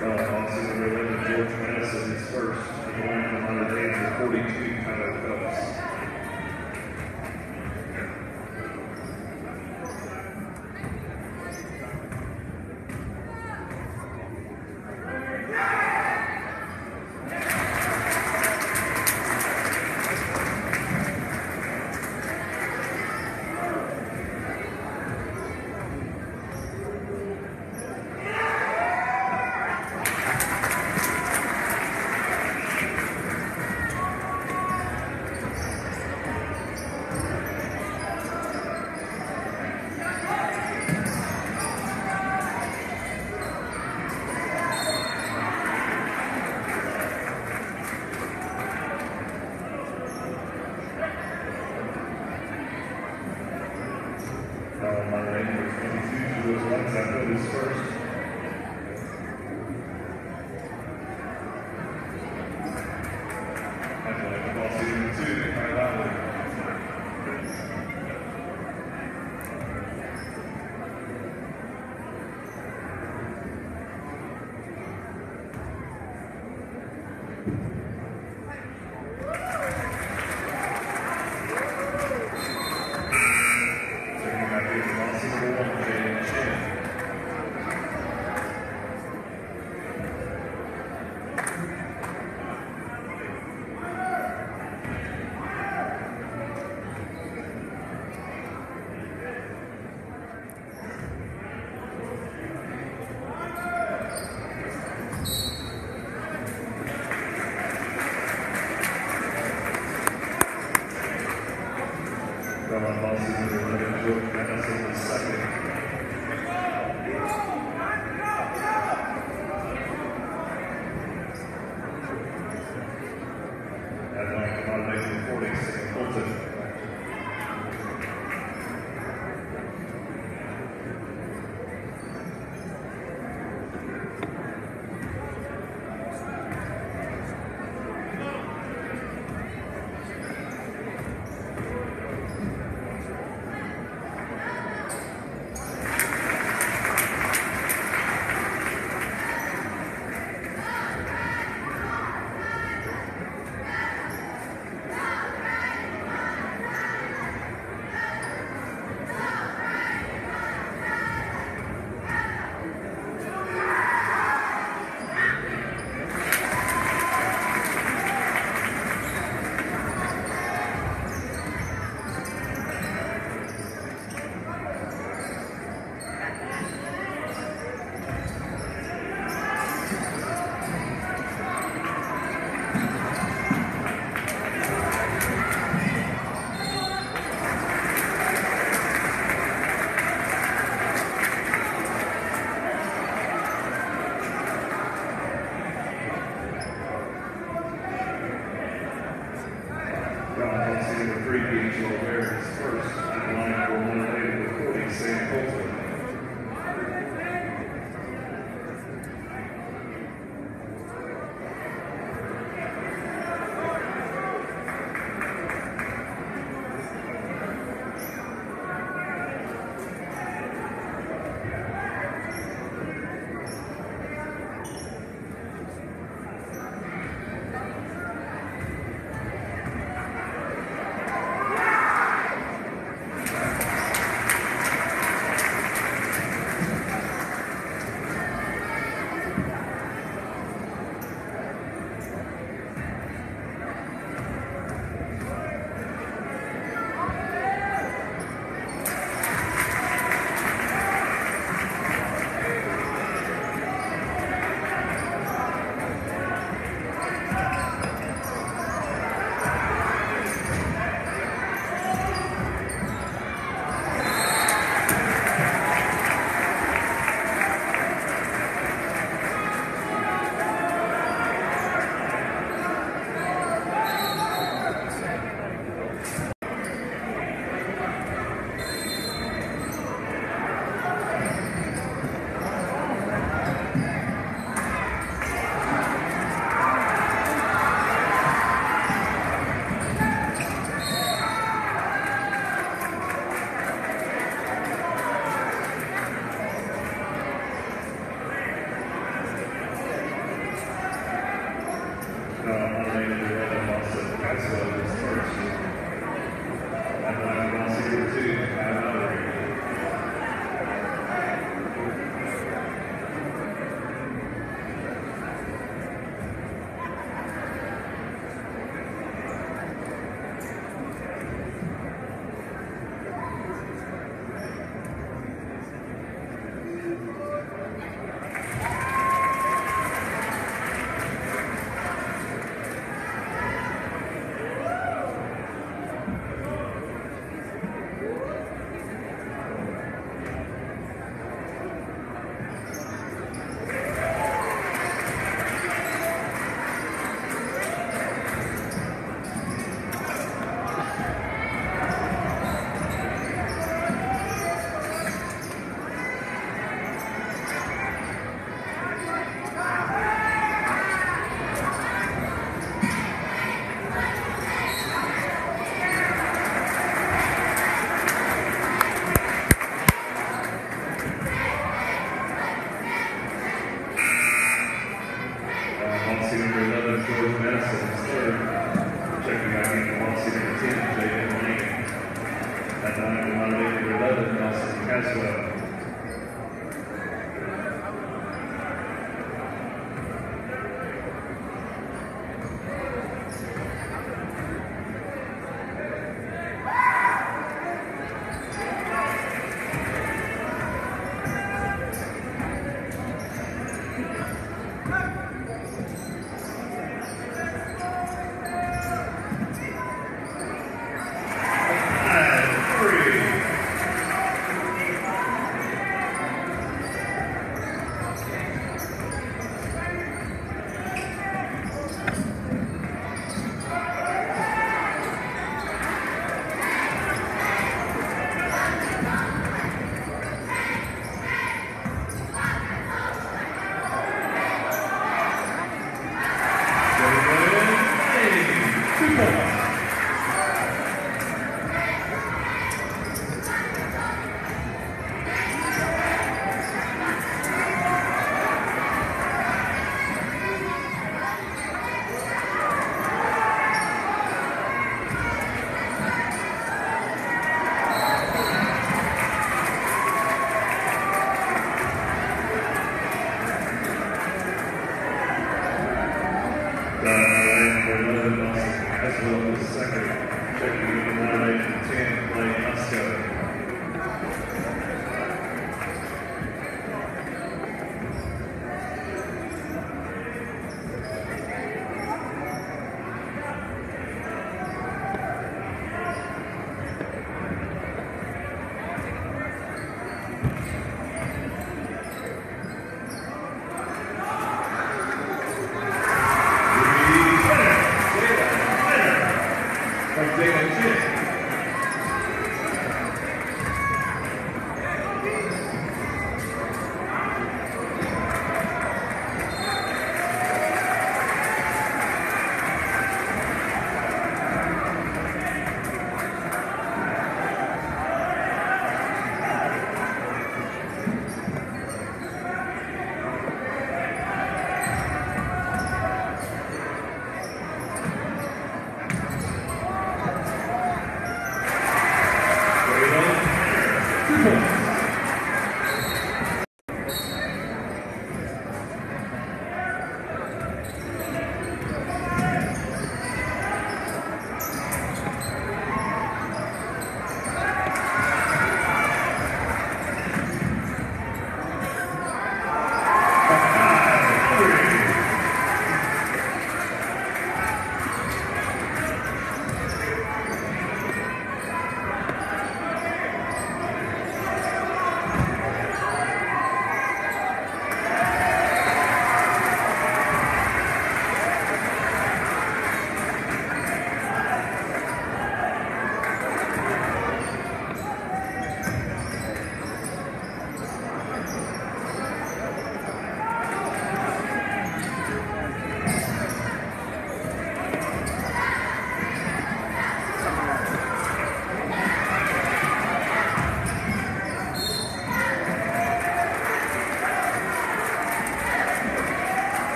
Uh, Austin River, George Madison is first, one from under 42, kind of uh,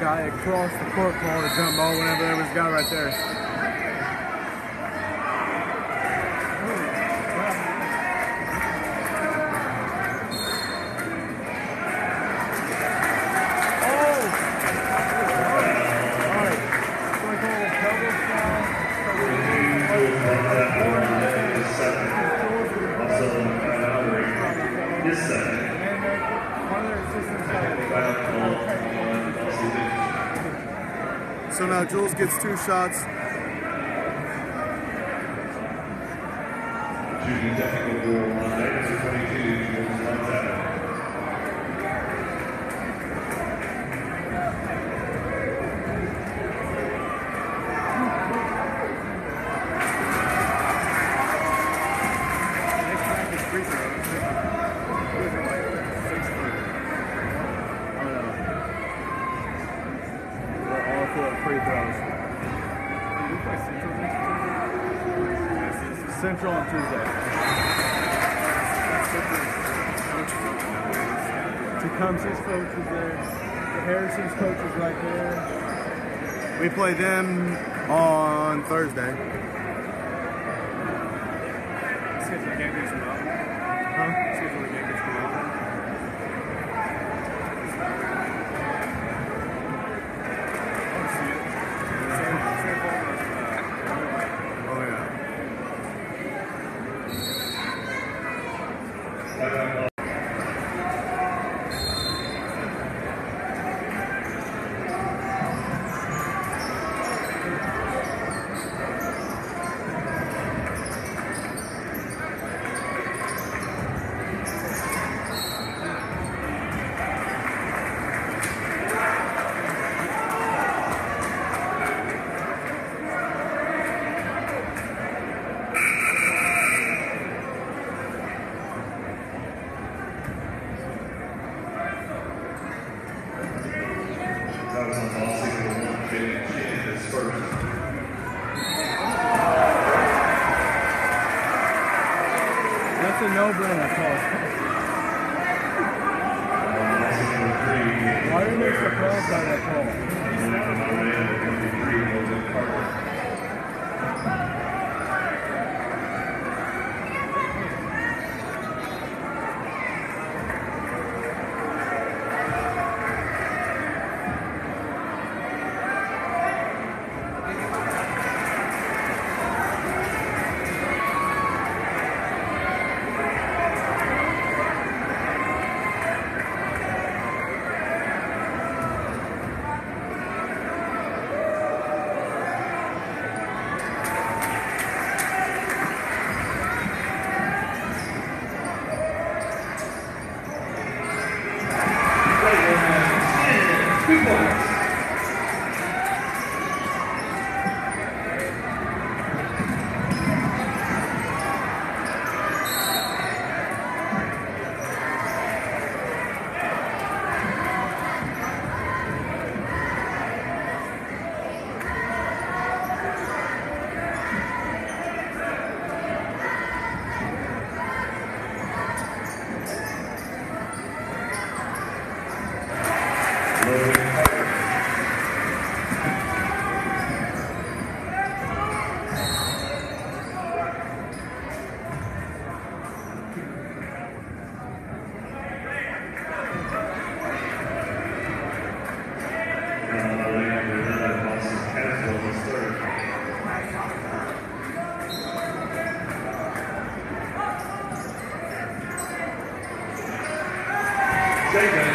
guy across the court called a jump ball whenever there was a guy right there. shots. We play them on Thursday. Schedule game against Mountain. Huh? Jacob,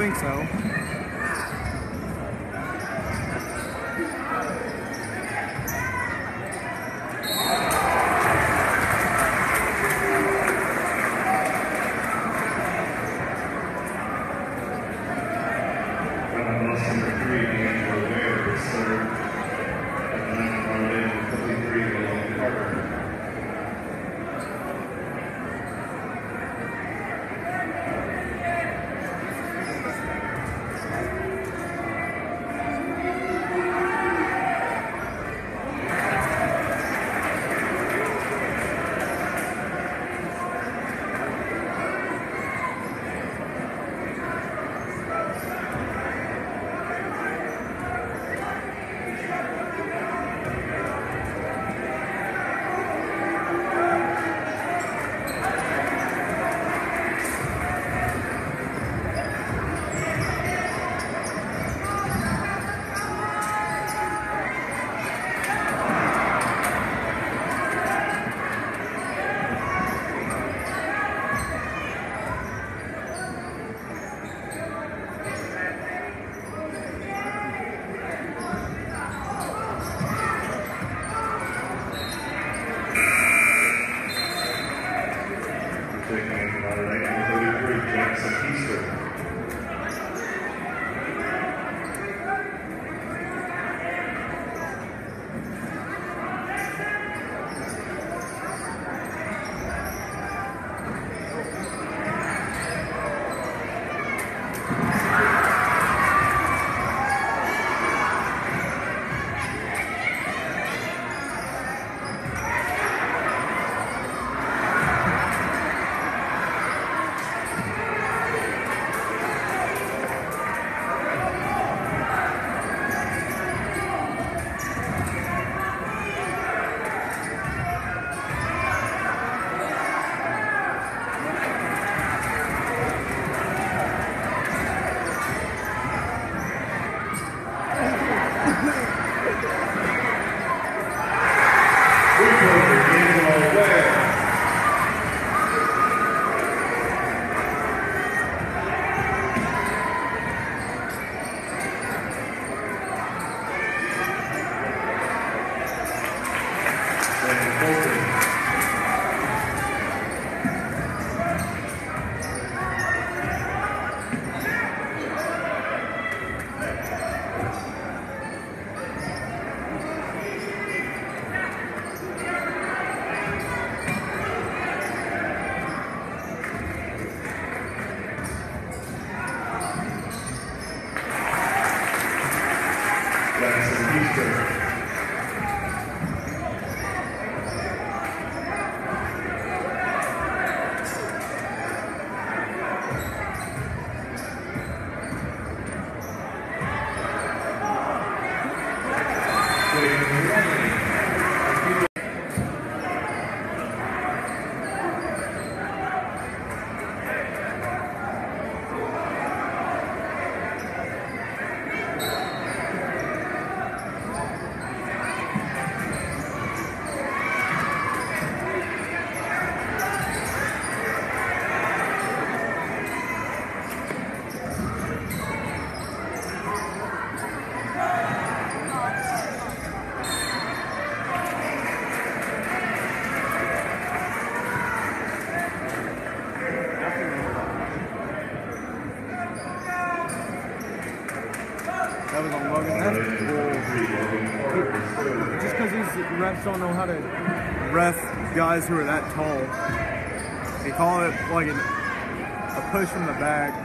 think so. guys who are that tall. They call it like an, a push from the back.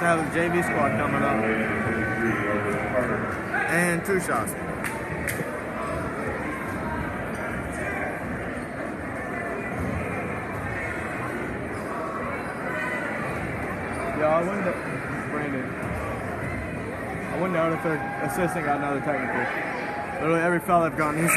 To have the JV squad coming up. And two shots. Yeah, I wonder, Brandon. I wonder if their assistant got another technical. Literally every foul they've gotten, he's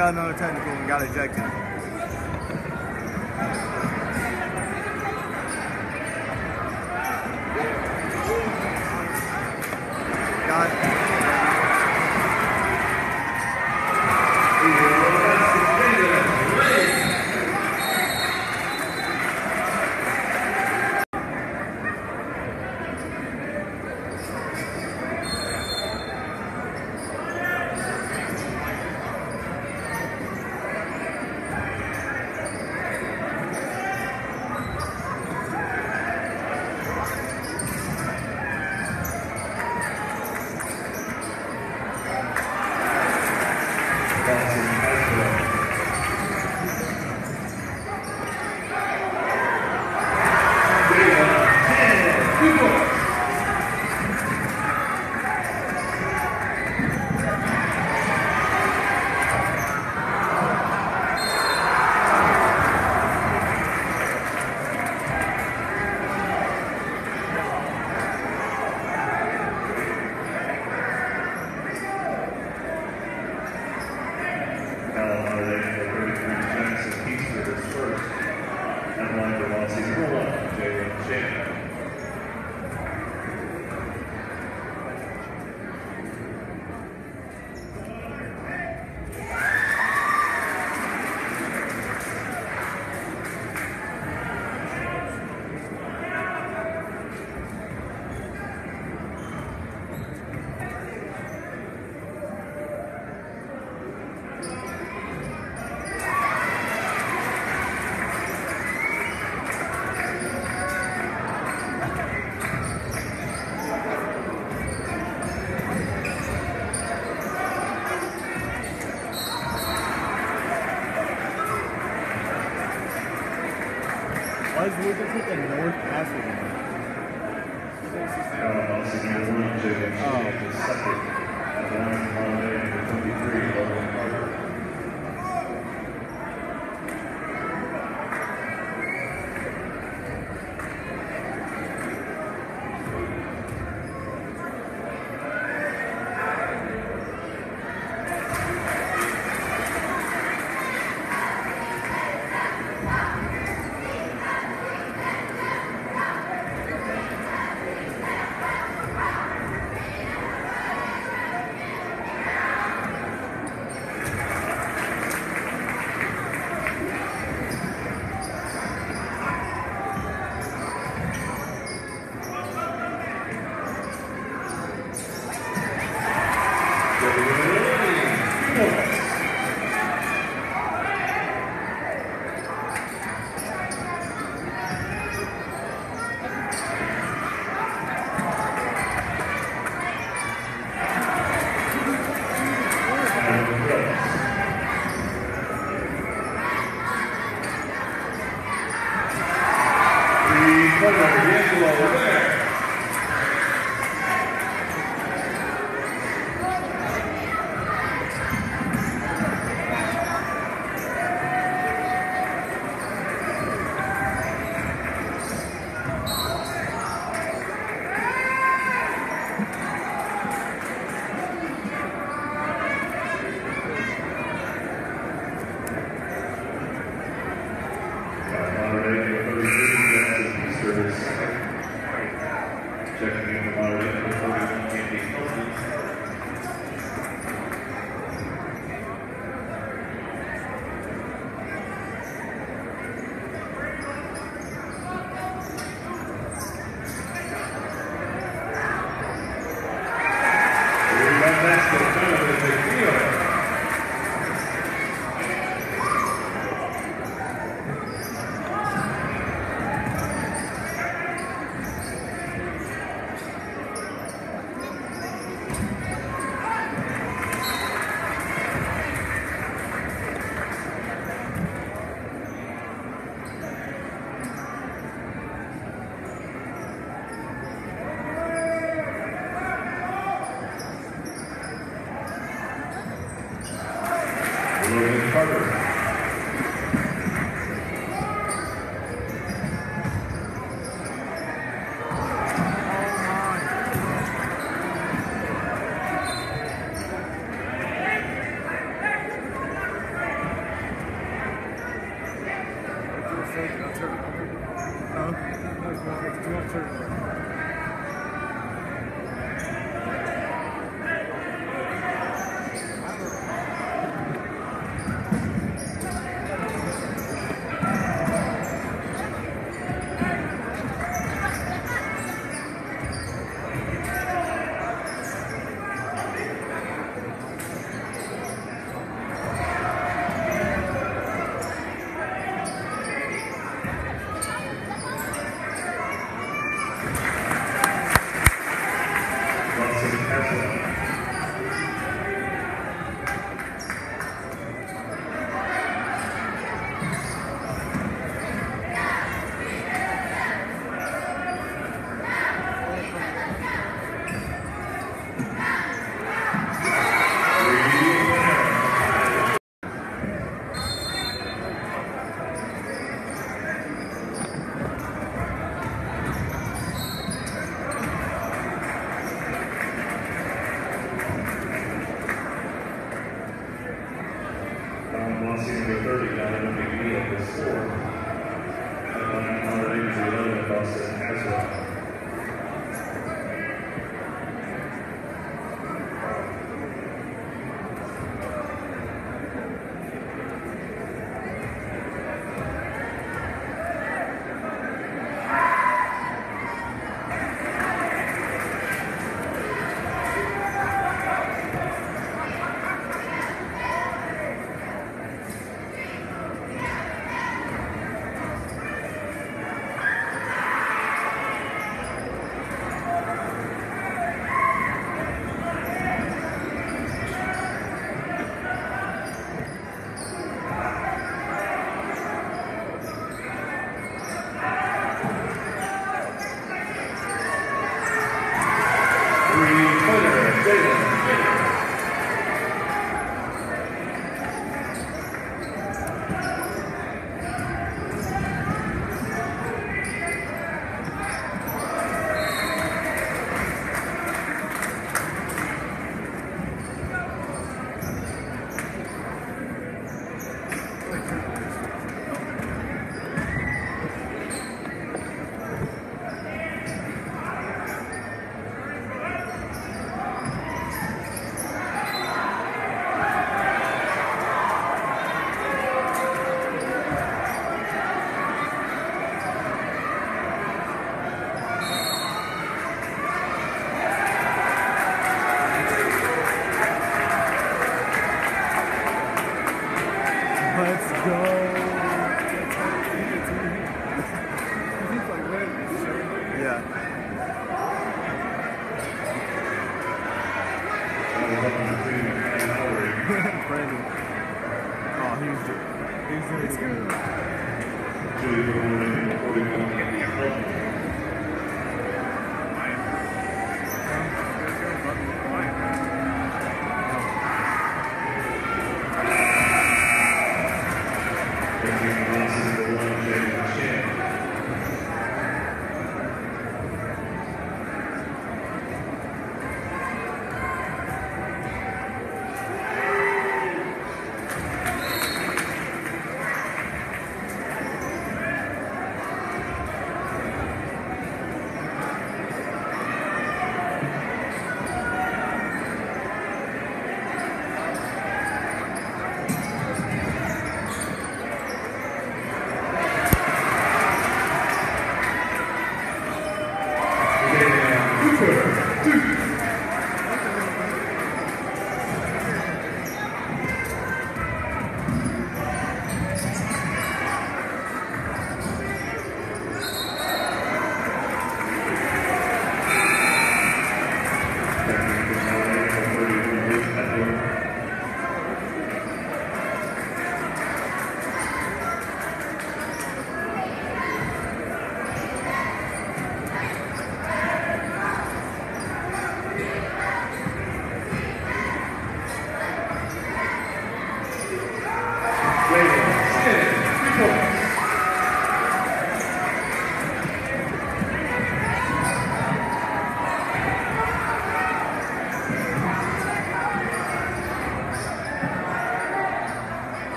got another technical and got ejected. Obrigado.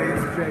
Logan